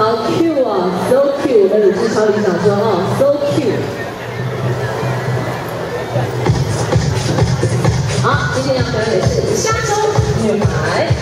好 cute 啊，so cute，我的鲁智超理想说啊，so cute。好，今天要表演的是下周女孩。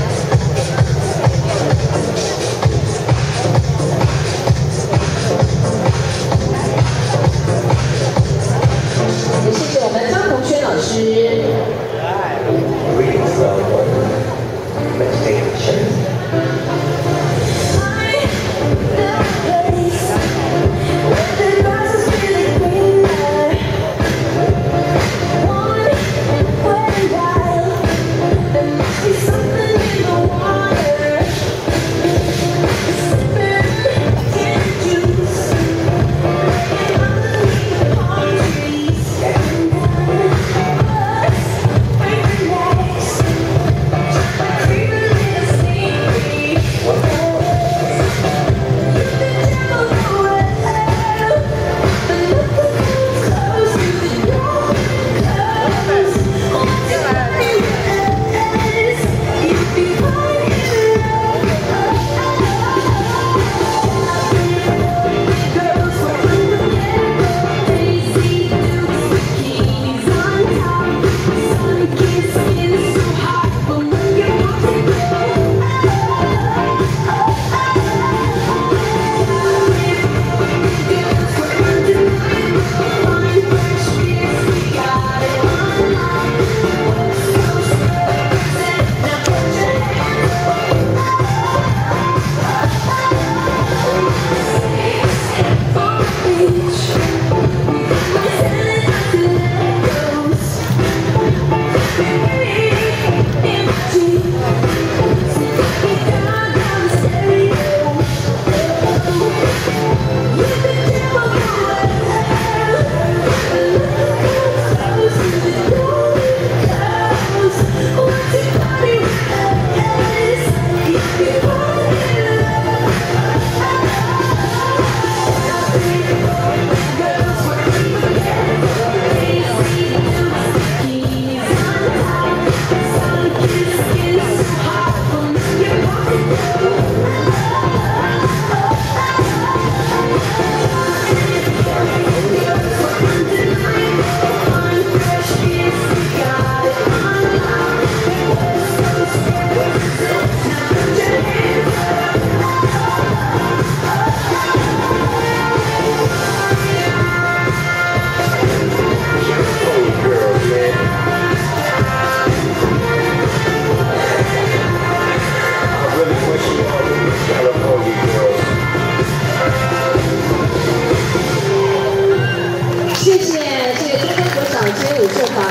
舞社团，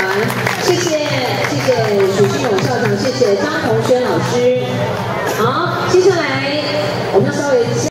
谢谢谢谢许新勇校长，谢谢张同轩老师。好，接下来